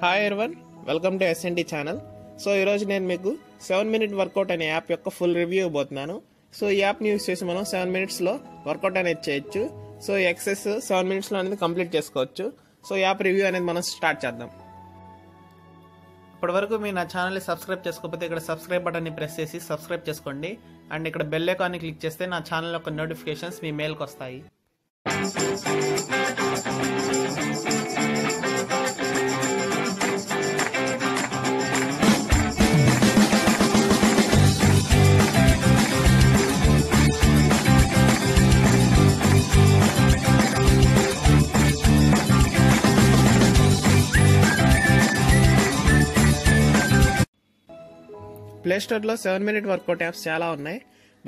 Hi everyone welcome to SND channel so ఈరోజు నేను మీకు సెవెన్ మినిట్ వర్కౌట్ అనే యాప్ యొక్క ఫుల్ రివ్యూ ఇవ్వబోతున్నాను. సో ఈ యాప్ని యూస్ చేసి మనం సెవెన్ మినిట్స్లో వర్కౌట్ అనేది చేయొచ్చు. సో ఎక్సెస్ సెవెన్ మినిట్స్లో అనేది కంప్లీట్ చేసుకోవచ్చు. సో యాప్ రివ్యూ అనేది మనం స్టార్ట్ చేద్దాం. ఇప్పటి వరకు మీరు నా ఛానల్ని సబ్స్క్రైబ్ చేసుకోకపోతే ఇక్కడ సబ్స్క్రైబ్ బటన్ని ప్రెస్ చేసి సబ్స్క్రైబ్ చేసుకోండి. అండ్ ఇక్కడ బెల్ ఐకాన్ని క్లిక్ చేస్తే నా ఛానల్ యొక్క నోటిఫికేషన్స్ మీ మెయిల్కి వస్తాయి. ప్లే స్టోర్లో సెవెన్ మినిట్ వర్కౌట్ యాప్స్ చాలా ఉన్నాయి.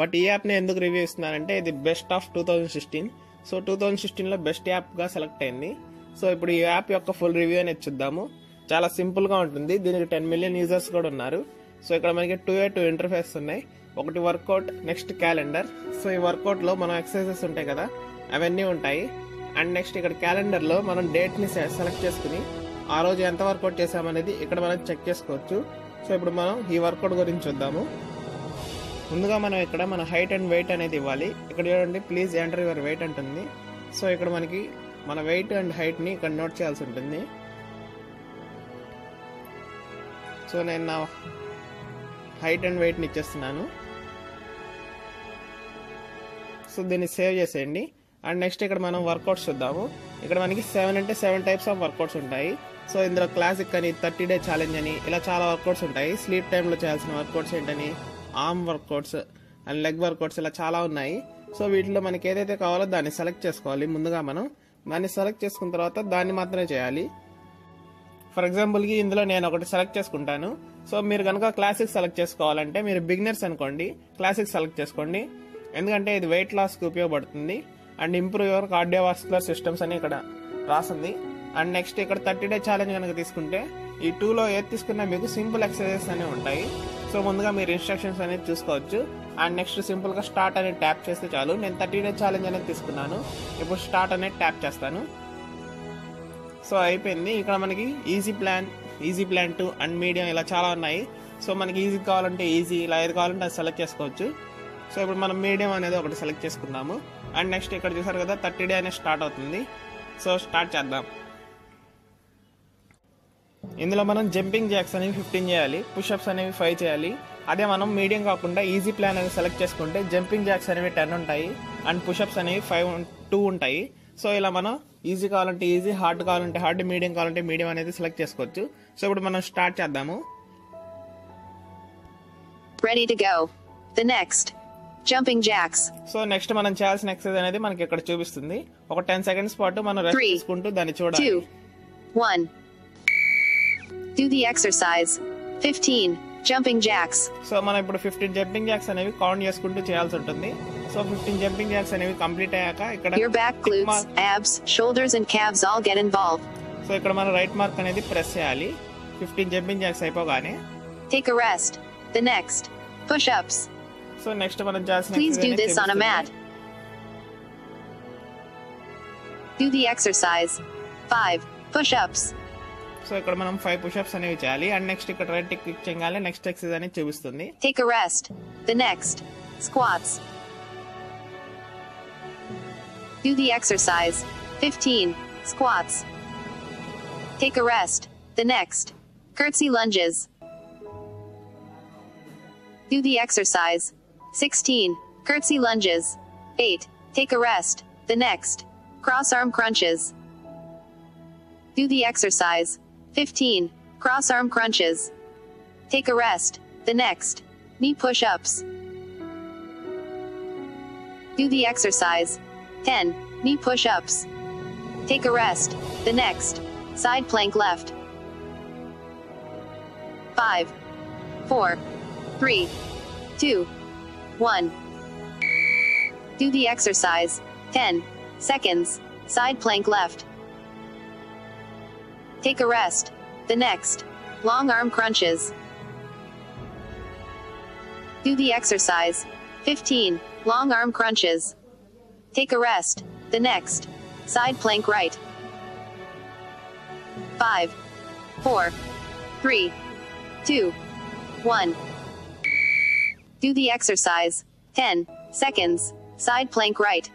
బట్ ఈ యాప్ని ఎందుకు రివ్యూ ఇస్తున్నానంటే ఇది best of two thousand sixteen so two thousand సిక్స్టీన్లో బెస్ట్ యాప్గా సెలెక్ట్ అయింది. సో ఇప్పుడు ఈ యాప్ యొక్క ఫుల్ రివ్యూ అనేది చూద్దాము. చాలా సింపుల్గా ఉంటుంది. దీనికి టెన్ మిలియన్ యూజర్స్ కూడా ఉన్నారు. సో ఇక్కడ మనకి టూ ఏ టూ ఇంటర్ఫేస్ ఉన్నాయి. ఒకటి వర్కౌట్ నెక్స్ట్ క్యాలెండర్ సో ఈ వర్కౌట్లో మనం ఎక్సర్సైజెస్ ఉంటాయి కదా అవన్నీ ఉంటాయి. అండ్ నెక్స్ట్ ఇక్కడ క్యాలెండర్లో మనం డేట్ని సెలెక్ట్ చేసుకుని ఆ రోజు ఎంత వర్కౌట్ చేసామనేది ఇక్కడ మనం చెక్ చేసుకోవచ్చు. సో ఇప్పుడు మనం ఈ వర్కౌట్ గురించి చూద్దాము. ముందుగా మనం ఇక్కడ మన హైట్ అండ్ వెయిట్ అనేది ఇవ్వాలి. ఇక్కడ చూడండి ప్లీజ్ ఎంటర్ యువర్ వెయిట్ అంటుంది. సో ఇక్కడ మనకి మన వెయిట్ అండ్ హైట్ని ఇక్కడ నోట్ చేయాల్సి ఉంటుంది. సో నేను నా హైట్ అండ్ వెయిట్ని ఇచ్చేస్తున్నాను. సో దీన్ని సేవ్ చేసేయండి. అండ్ నెక్స్ట్ ఇక్కడ మనం వర్కౌట్స్ చూద్దాము. ఇక్కడ మనకి సెవెన్ అంటే సెవెన్ టైప్స్ ఆఫ్ వర్కౌట్స్ ఉంటాయి. సో ఇందులో క్లాసిక్ అని థర్టీ డే ఛాలెంజ్ అని ఇలా చాలా వర్కౌట్స్ ఉంటాయి. స్లీప్ టైంలో చేయాల్సిన వర్కౌట్స్ ఏంటని arm workouts and leg workouts ఇలా చాలా ఉన్నాయి. సో వీటిలో మనకి ఏదైతే కావాలో దాన్ని సెలెక్ట్ చేసుకోవాలి. ముందుగా మనం దాన్ని సెలెక్ట్ చేసుకున్న తర్వాత దాన్ని మాత్రమే చేయాలి. ఫర్ ఎగ్జాంపుల్కి ఇందులో నేను ఒకటి సెలెక్ట్ చేసుకుంటాను. సో మీరు కనుక క్లాసిక్ సెలెక్ట్ చేసుకోవాలంటే మీరు బిగినర్స్ అనుకోండి క్లాసిక్ సెలెక్ట్ చేసుకోండి. ఎందుకంటే ఇది వెయిట్ లాస్కి ఉపయోగపడుతుంది. And improve your cardiovascular systems అని ఇక్కడ రాసింది. అండ్ నెక్స్ట్ ఇక్కడ థర్టీ డే ఛాలెంజ్ కనుక తీసుకుంటే ఈ టూలో ఏది తీసుకున్నా మీకు సింపుల్ ఎక్సర్సైజెస్ అనేవి ఉంటాయి. సో ముందుగా మీరు ఇన్స్ట్రక్షన్స్ అనేది చూసుకోవచ్చు. అండ్ నెక్స్ట్ సింపుల్గా స్టార్ట్ అనేది ట్యాప్ చేస్తే చాలు. నేను థర్టీ డే ఛాలెంజ్ అనేది తీసుకున్నాను. ఇప్పుడు స్టార్ట్ అనేది ట్యాప్ చేస్తాను. సో అయిపోయింది. ఇక్కడ మనకి easy plan easy plan two and medium ఇలా చాలా ఉన్నాయి. సో మనకి ఈజీ కావాలంటే ఈజీ ఇలా ఏది కావాలంటే అది సెలెక్ట్ చేసుకోవచ్చు. సో ఇప్పుడు మనం మీడియం అనేది ఒకటి సెలెక్ట్ చేసుకుందాము. అండ్ నెక్స్ట్ ఇక్కడ చూసారు కదా థర్టీ డే అనేది స్టార్ట్ అవుతుంది. సో స్టార్ట్ చేద్దాం. ఇందులో మనం జంపింగ్ జాక్స్ అనేవి ఫిఫ్టీన్ చేయాలి పుషప్స్ అనేవి ఫైవ్ చేయాలి. అదే మనం మీడియం కాకుండా ఈజీ ప్లాన్ అనేది సెలెక్ట్ చేసుకుంటే జంపింగ్ జాక్స్ అనేవి టెన్ ఉంటాయి అండ్ పుషప్స్ అనేవి ఫైవ్ టూ ఉంటాయి. సో ఇలా మనం ఈజీ కావాలంటే ఈజీ హార్డ్ కావాలంటే హార్డ్ మీడియం కావాలంటే మీడియం అనేది సెలెక్ట్ చేసుకోవచ్చు. సో ఇప్పుడు మనం స్టార్ట్ చేద్దాము. Ready to go the next Jumping jacks. So next మనం చేయాల్సిన ఎక్సర్సైజ్ అనేది మనకి ఇక్కడ చూపిస్తుంది ఒక టెన్ సెకండ్స్ పాటు మనం రెస్ట్ తీసుకుంటూ దాన్ని చూడాలి Two. One. Do the exercise. 15. Jumping jacks. So మనం ఇప్పుడు ఫిఫ్టీన్ జంపింగ్ జాక్స్ అనేవి కౌంట్ చేసుకుంటూ చేయాల్సి ఉంటుంది సో ఫిఫ్టీన్ జంపింగ్ జాక్స్ అనేవి కంప్లీట్ అయ్యాక ఇక్కడ Your back glutes, abs, shoulders, and calves all get involved. So ఇక్కడ మనం రైట్ మార్క్ అనేది ప్రెస్ చేయాలి ఫిఫ్టీన్ జంపింగ్ జాక్స్ అయిపోగానే Take a rest. The next. Push ups. So next మనం చేయాల్సిన Please do exercise this on a అనేది mat. Do the exercise. 5. Push ups. So ఇక్కడ మనం ఫైవ్ పుషప్స్ అనేవి చేయాలి అండ్ నెక్స్ట్ ఇక్కడ రైట్ క్లిక్ చేయగానే నెక్స్ట్ ఎక్సర్సైజ్ అనేది చూపిస్తుంది Take a rest. The next. Squats. Do the exercise. 15. Squats. Take a rest. The next. Curtsy lunges. Do the exercise. 16. Curtsy lunges. 8. Take a rest. The next. Cross arm crunches. Do the exercise. 15. Cross arm crunches. Take a rest. The next. Knee push ups. Do the exercise. 10. Knee push ups. Take a rest. The next. Side plank left. 5. 4. 3. 2. 1. Do the exercise. 10 seconds. Side plank left. Take a rest. The next. Long arm crunches. Do the exercise. 15. Long arm crunches. Take a rest. The next. Side plank right. 5. four, three, two, one. Do the exercise. 10 seconds. Side plank right.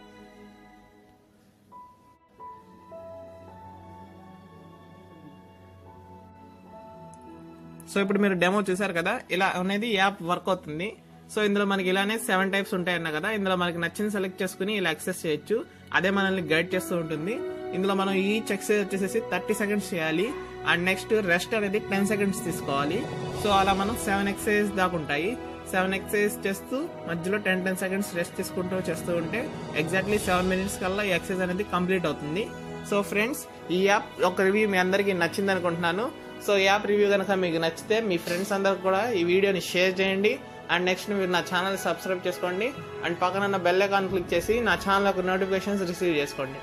So ఇప్పుడు మీరు demo చూసారు కదా ఇలా అనేది app work అవుతుంది so ఇందులో మనకి ఇలానే సెవెన్ టైప్స్ ఉంటాయి అన్న కదా ఇందులో మనకి నచ్చింది సెలెక్ట్ చేసుకుని ఇలా ఎక్సెస్ చేయొచ్చు అదే మనల్ని గైడ్ చేస్తూ ఉంటుంది ఇందులో మనం ఈ ఎక్సర్సైజ్ వచ్చేసి థర్టీ సెకండ్స్ చేయాలి అండ్ నెక్స్ట్ రెస్ట్ అనేది టెన్ సెకండ్స్ తీసుకోవాలి సో అలా మనం సెవెన్ ఎక్సర్సైజ్ దాకా ఉంటాయి సెవెన్ ఎక్సర్సైజ్ చేస్తూ మధ్యలో టెన్ టెన్ సెకండ్స్ రెస్ట్ తీసుకుంటూ చేస్తూ ఉంటే ఎగ్జాక్ట్లీ సెవెన్ మినిట్స్ కల్లా ఈ ఎక్సర్సైజ్ అనేది కంప్లీట్ అవుతుంది. సో ఫ్రెండ్స్ ఈ యాప్ ఒక రివ్యూ మీ అందరికీ నచ్చింది అనుకుంటున్నాను. సో ఈ యాప్ రివ్యూ కనుక మీకు నచ్చితే మీ ఫ్రెండ్స్ అందరికి కూడా ఈ వీడియోని షేర్ చేయండి. అండ్ నెక్స్ట్ మీరు నా ఛానల్ సబ్స్క్రైబ్ చేసుకోండి. అండ్ పక్కన బెల్ ఐకాన్ క్లిక్ చేసి నా ఛానల్ యొక్క నోటిఫికేషన్స్ రిసీవ్ చేసుకోండి.